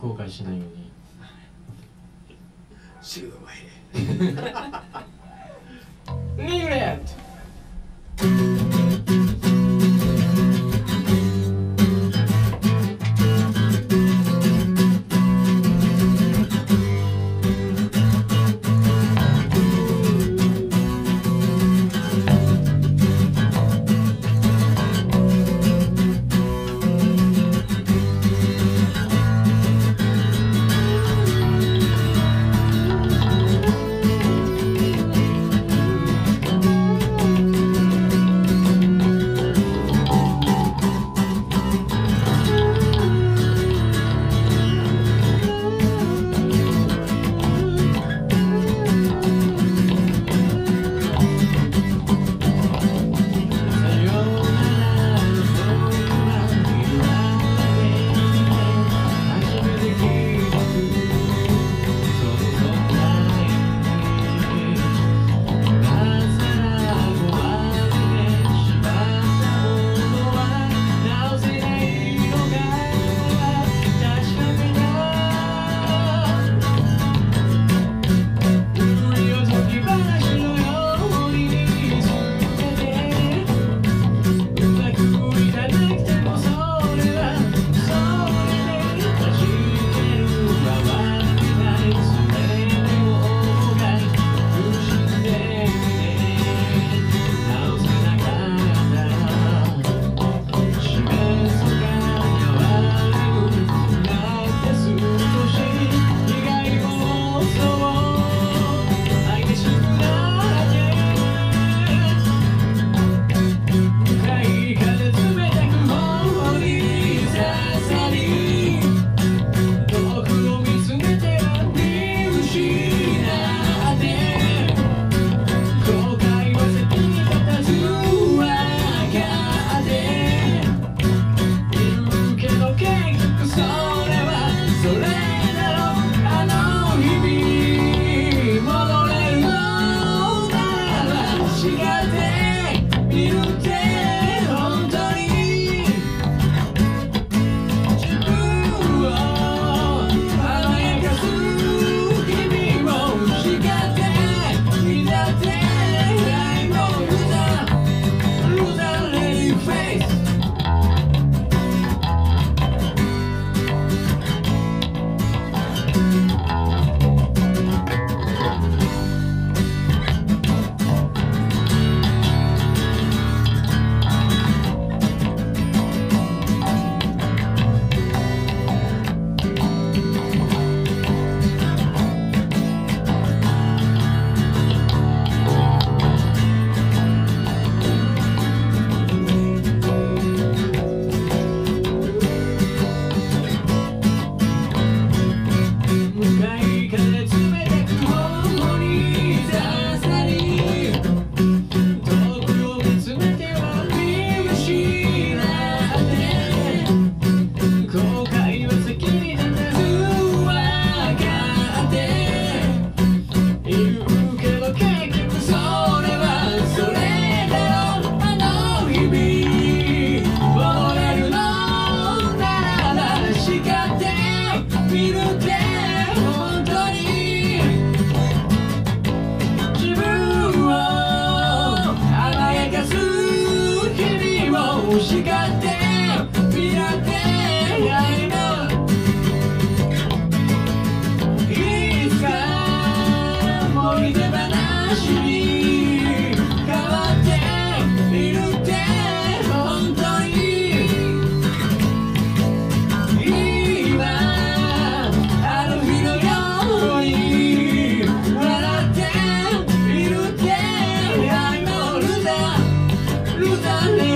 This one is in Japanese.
後悔しないように。シルバー入れリグレット。luna